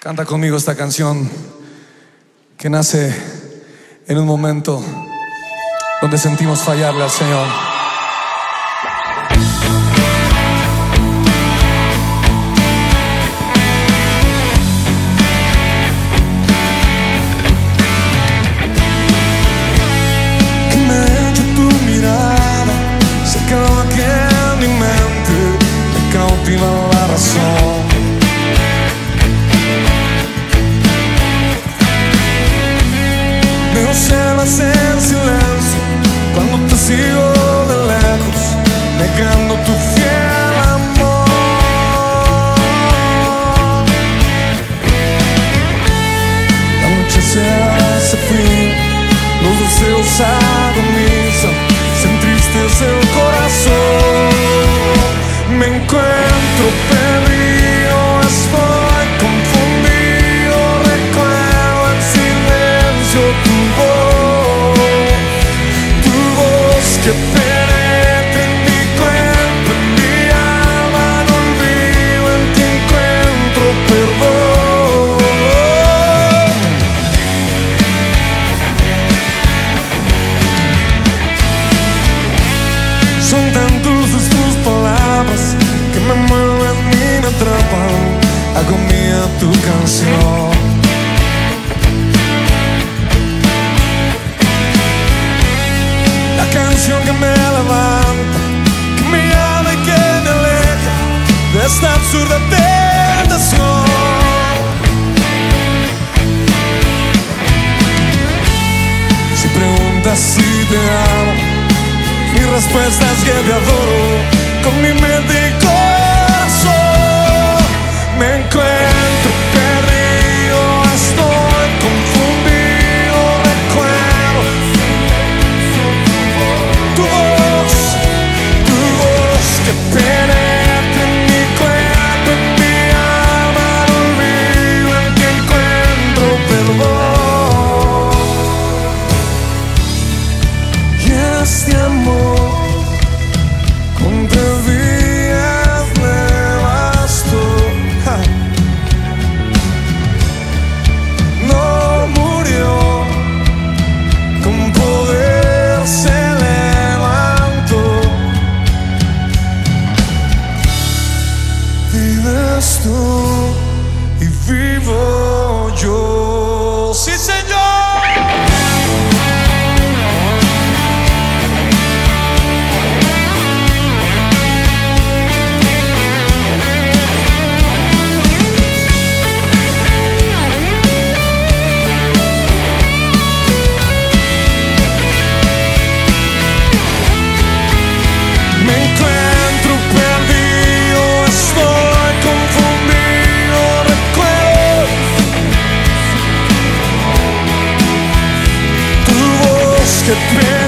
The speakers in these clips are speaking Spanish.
Canta conmigo esta canción que nace en un momento donde sentimos fallarle al Señor. tu canción. La canción que me levanta, que me habla y que me aleja de esta absurda tentación. Si preguntas si te amo, mi respuesta es que te adoro con mi mente. The bear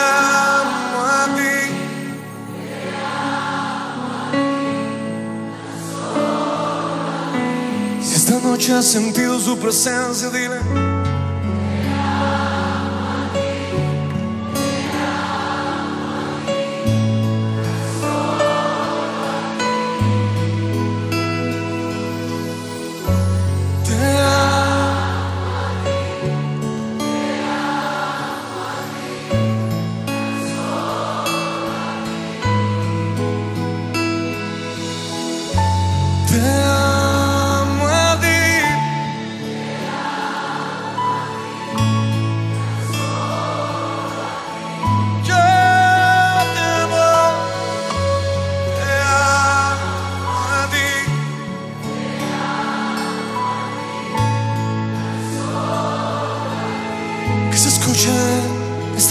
noche he sentido su presencia, dile.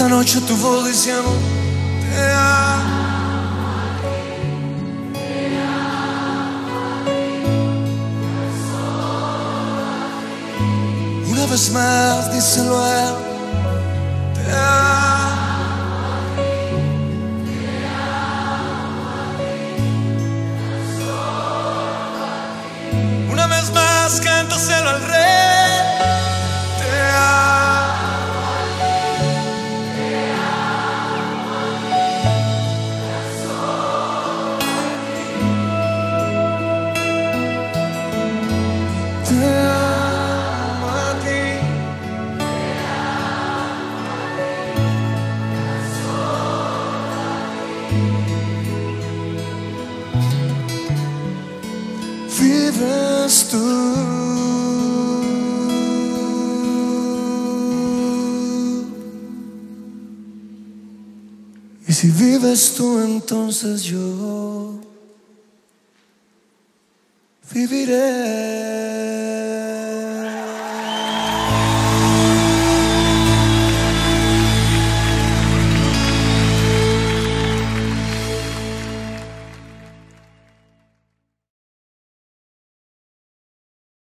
Esta noche tu voz diciendo, te amo. Una vez más, díselo a él, te amo. Una vez más, cántaselo al rey. Y si vives tú, entonces yo viviré.